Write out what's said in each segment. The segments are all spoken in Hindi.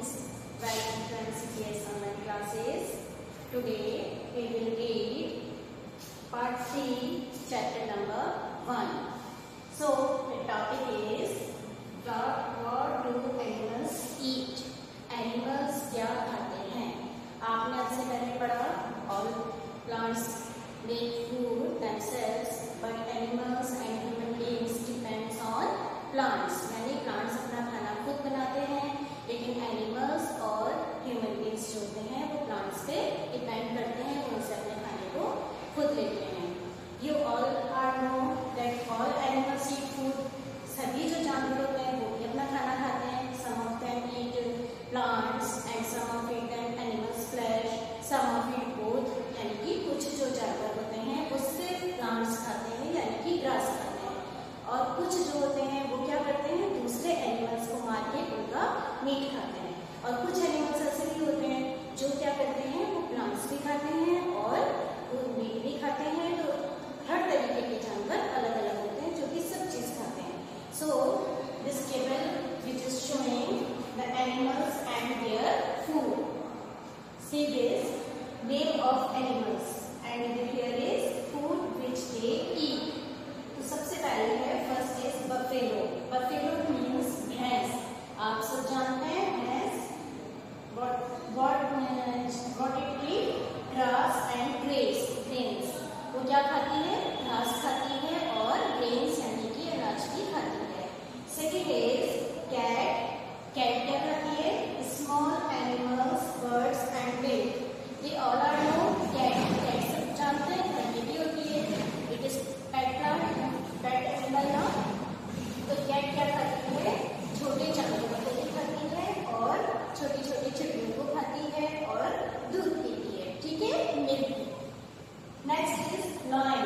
students, welcome to NCTS online classes. Today we will read part 3, chapter number 1. So the topic is what, what do animals eat? Animals क्या खाते हैं आपने आपसे पहले पढ़ा all plants make food themselves but animals and human beings depends on plants अपना खाना खुद बनाते हैं लेकिन एनिमल्स और ह्यूमन बींग्स जो होते हैं वो प्लांट्स पे डिपेंड करते हैं वो उनसे अपने खाने को खुद लेते हैं you all are know that all animals eat food सभी जो जानवर होते हैं वो भी अपना खाना खाते हैं some of them eat plants and some of eat them animals flesh some of eat both यानी कि कुछ जो जानवर होते हैं वो सिर्फ़ प्लांट्स खाते हैं यानी कि ग्रास खाते हैं और कुछ जो होते हैं वो क्या करते हैं दूसरे एनिमल्स को मार के उनका मीट खाते हैं और कुछ एनिमल्स ऐसे भी होते हैं जो क्या करते हैं वो प्लांट्स भी खाते हैं और वो मीट भी खाते हैं तो हर तरीके के जानवर अलग अलग होते हैं जो कि सब चीज़ खाते हैं so this table which is showing the animals and their food see this name of animals and here is food which they eat तो सबसे पहले है first is buffalo buffalo means भैंस. आप सब जानते हैं भैंस? What it eat grass and grass grains वो क्या खाती है घास खाती है और ग्रेन्स यानी कि अनाज भी खाती है सेकेंड इज़ कैट कैट क्या खाती है small animals birds and milk they all are know cat cat सब जानते हैं घर भी होती है it is pet plant pet animal ना तो कैट क्या खाती है छोटे जानवरों को भी खाती है और छोटी छोटी चिड़ियों को खाती है और दूध पीती है ठीक है milk next is lion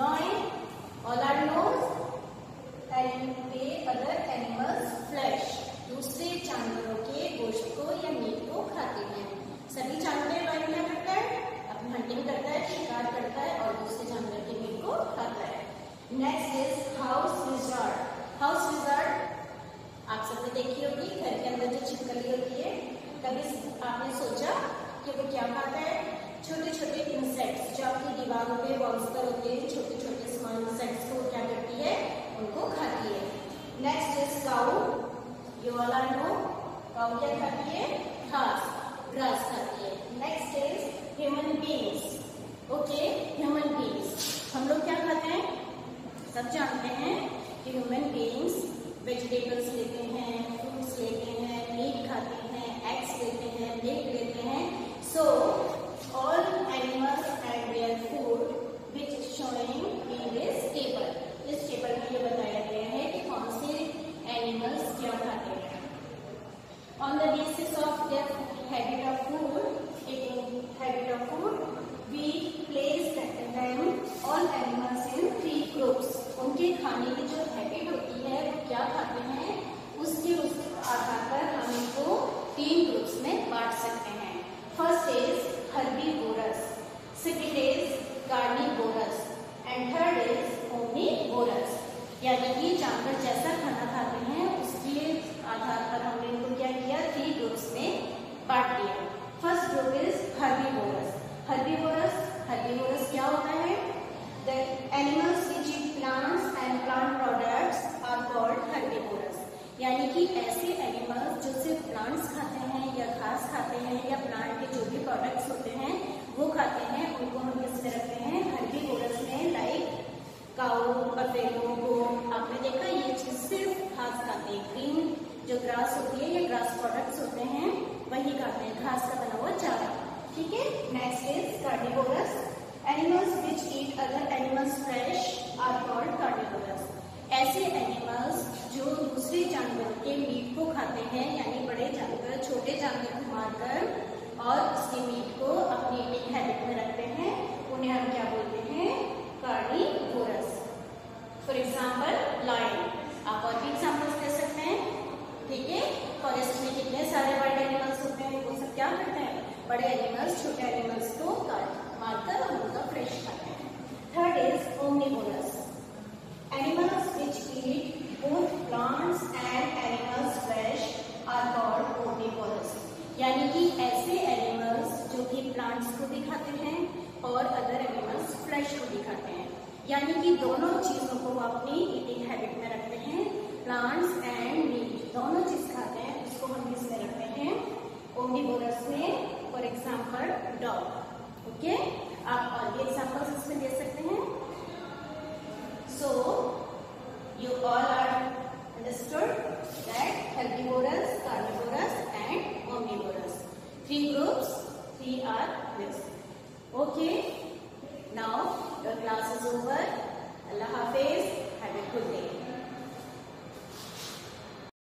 lion all are knows and पे अदर एनिमल्स फ्लैश दूसरे जानवरों के गोश्त को या मीट को खाते हैं सभी जानते हैं लॉइन क्या करता है अपनी हंटिंग करता है शिकार करता है और दूसरे जानवर के मीट को खाता है next is house lizard house lizard देखी होगी, घर के अंदर जो छिपकली होती है कभी आपने सोचा कि वो क्या खाता है? छोटे छोटे इंसेक्ट्स जो आपकी दीवारों पे वॉल्स पर होते हैं छोटे छोटे स्मॉल इंसेक्ट्स को क्या करती है? उनको खाती है। Next is cow you all are know cow क्या खाती है? घास ग्रास खाती है। Next is human beings okay human beings हम लोग क्या खाते हैं? सब जानते हैं कि ह्यूमन बींग्स वेजिटेबल्स लेते हैं फ्रूट्स लेते हैं मीट खाते हैं एग्स लेते हैं मिल्क लेते हैं so all animals and their food which is showing in this table इस टेबल में ये बताया गया है कि कौन से एनिमल्स क्या खाते हैं On the basis of their habit of food, eating habit of food, we place them all animals in three groups. उनके खाने की जो हैबिट होती है, वो क्या खाते हैं, उसके उस आधार पर हम इनको तीन ग्रुप्स में बांट सकते हैं। First is herbivorous second is carnivorous and third is omnivorous यानी कि जानवर जैसा खाना खाते हैं, उसके आधार पर हमने इनको क्या किया थ्री ग्रुप्स में बांट दिया first group is herbivorous herbivorous herbivorous क्या होता है the animals which eat plants and plant products are called herbivorous यानी कि ऐसे एनिमल्स प्लांट्स खाते हैं या घास खाते हैं या प्लांट के जो भी प्रोडक्ट्स होते हैं, वो खाते हैं, उनको हम किसमें रखते हैं। हर्बीवोरस में लाइक काऊ बफेलो को आपने देखा ये चीज़ सिर्फ़ घास खाते हैं। ग्रीन जो ग्रास होती है या ग्रास प्रोडक्ट्स होते हैं, वही खाते हैं। घास का बना हुआ चारा। ठीक है? Next is carnivorous animals which eat other animals fresh are called carnivorous ऐसे एनिमल्स जो दूसरे जानवर के मीट को खाते हैं, यानी बड़े जानवर, छोटे जानवर को मारकर और उसके मीट को अपनी एक हैबिट में रखते हैं, उन्हें हम क्या बोलते हैं? कार्निवोरस फॉर एग्ज़ाम्पल लाइन आप और भी एग्जाम्पल्स दे सकते हैं ठीक है फॉरेस्ट में कितने सारे वाइल्ड एनिमल्स होते हैं वो सब क्या करते हैं बड़े एनिमल्स छोटे एनिमल्स को काट मारकर और उनका फ्रेश खाते हैं third is omnivorous animals which eat both plants and animals flesh are called omnivorous fresh food ही खाते हैं। यानी कि दोनों चीज़ों को अपनी ईटिंग हैबिट में रखते हैं। प्लांट्स एंड मीट दोनों चीज़ खाते हैं उसको हम इसमें रखते हैं? ओमनिवोरस में फॉर एग्ज़ाम्पल डॉग ओके आप और भी एग्जाम्पल्स इसमें दे सकते हैं। So you all are understood that herbivores, carnivorous and omnivorous. Three groups, this. Okay, now the class is over. Allah Hafiz, have a good day.